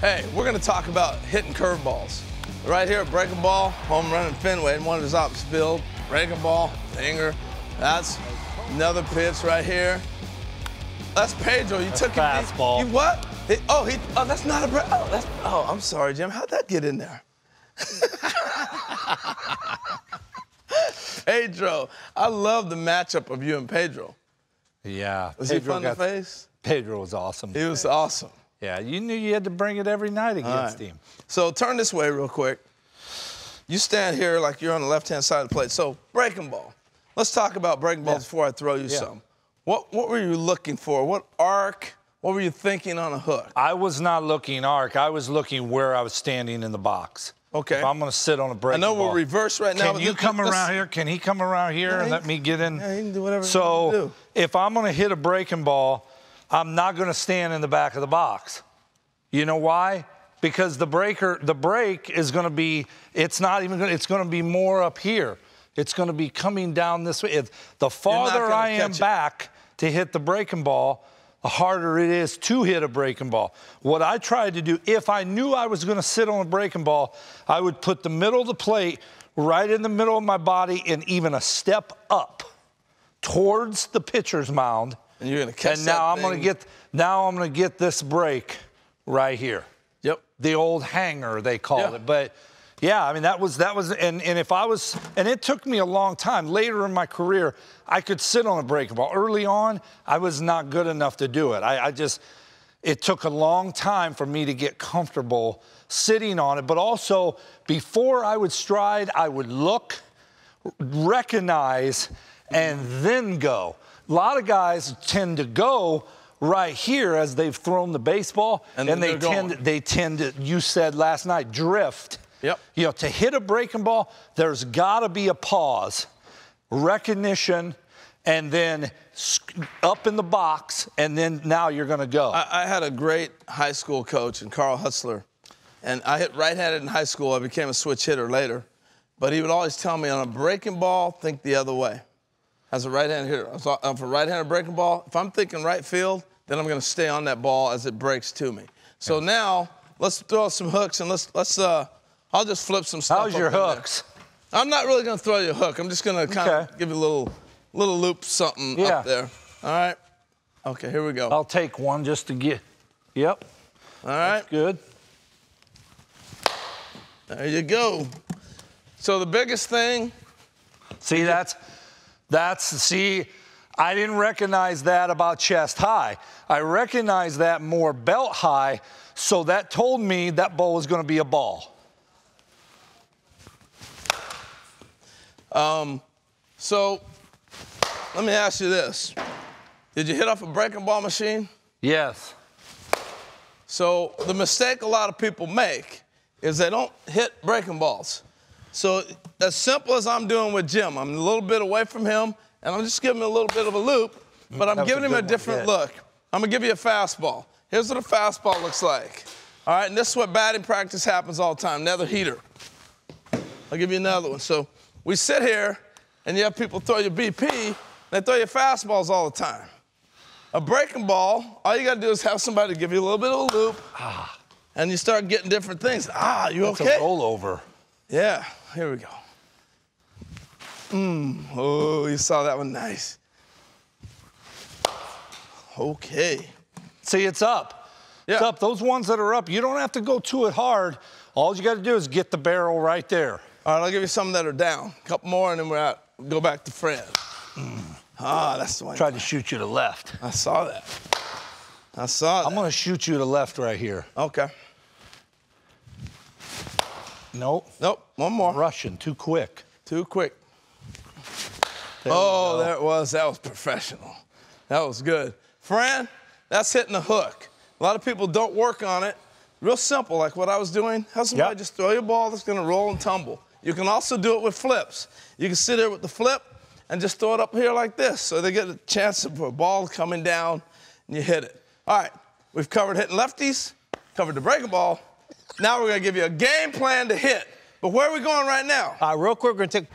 Hey, we're going to talk about hitting curveballs. Right here, at breaking ball, home run and Fenway, and one of his opposite field. Breaking ball, dinger. That's another pitch right here. That's Pedro. You That's took fastball. it. You what? He- oh, he. Oh, that's not a. Oh, that's. Oh, I'm sorry, Jim. How'd that get in there? Pedro. I love the matchup of you and Pedro. Yeah. Was he fun got- to face? Pedro was awesome. He was awesome. Yeah, you knew you had to bring it every night against right. him. So turn this way real quick. You stand here like you're on the left-hand side of the plate. So breaking ball. Let's talk about breaking balls before I throw you Yeah. some. What what were you looking for? What arc? What were you thinking on a hook? I was not looking arc. I was looking where I was standing in the box. Okay. If I'm going to sit on a breaking ball. I know ball. we're reverse right now. Can you come let's- around here? Can he come around here Yeah, and let me get in? yeah, he can do whatever So wants to do. if I'm going to hit a breaking ball, I'm not going to stand in the back of the box. You know why? Because the breaker, the break is going to be. It's not even going. to It's going to be more up here. It's going to be coming down this way. If the farther I am it. back to hit the breaking ball, the harder it is to hit a breaking ball. What I tried to do, if I knew I was going to sit on a breaking ball, I would put the middle of the plate right in the middle of my body and even a step up towards the pitcher's mound. And you're gonna catch And that now I'm going to get now I'm going to get this break right here. Yep. The old hanger they called Yeah. it, but. Yeah, I mean that was that was and, and if I was and it took me a long time. Later in my career, I could sit on a breaking ball. Early on, I was not good enough to do it. I, I just it took a long time for me to get comfortable sitting on it. But also before I would stride, I would look, recognize, and then go. A lot of guys tend to go right here as they've thrown the baseball, And and, they tend going. they tend to. You said last night, drift. Yep. You know, to hit a breaking ball, there's got to be a pause, recognition, and then up in the box, and then now you're going to go. I, I had a great high school coach, and Carl Hutzler, and I hit right-handed in high school. I became a switch hitter later, but he would always tell me on a breaking ball, think the other way. As a right-handed hitter, so uh, for right-handed breaking ball, if I'm thinking right field, then I'm going to stay on that ball as it breaks to me. So now let's throw some hooks and let's let's. Uh, I'll just flip some stuff. How's your in there. hooks? I'm not really going to throw you a hook. I'm just going to kind of Okay. give you a little little loop something Yeah. up there. All right. Okay, here we go. I'll take one just to get. Yep, All right. good. There you go. So the biggest thing, See, that's that's see. I didn't recognize that about chest high. I recognized that more belt high, so that told me that ball was going to be a ball. Um, so let me ask you this. Did you hit off a breaking ball machine? Yes. So the mistake a lot of people make is they don't hit breaking balls. So as simple as I'm doing with Jim, I'm a little bit away from him, and I'm just giving him a little bit of a loop, but I'm giving a him a good one, different yeah. look. I'm gonna give you a fastball. Here's what a fastball looks like. All right, and this is what batting practice happens all the time. Another heater. I'll give you another one. So we sit here, and you have people throw you BP, they throw you fastballs all the time. A breaking ball, all you gotta do is have somebody give you a little bit of a loop, and you start getting different things. Ah, you It's okay? a rollover. Yeah, here we go. Mmm, oh, you saw that one nice. Okay. See, it's up. It's Yeah. up. Those ones that are up, you don't have to go to it hard. All you got to do is get the barrel right there. All right, I'll give you some that are down. A couple more, and then we're out. Go back to Fred. Ah, that's the one. Tried to shoot you to left. I saw that. I saw that. I'm going to shoot you to left right here. Okay. Nope. Nope, one more. Russian, too quick. Too quick. There Oh, there it was. That was professional. That was good. Fran, that's hitting the hook. A lot of people don't work on it. Real simple, like what I was doing. Have somebody Yep. just throw you a ball that's gonna roll and tumble. You can also do it with flips. You can sit there with the flip and just throw it up here like this. So they get a chance of a ball coming down and you hit it. All right, we've covered hitting lefties, covered the breaking ball. Now we're gonna give you a game plan to hit. But where are we going right now? Uh, real quick, we're going to take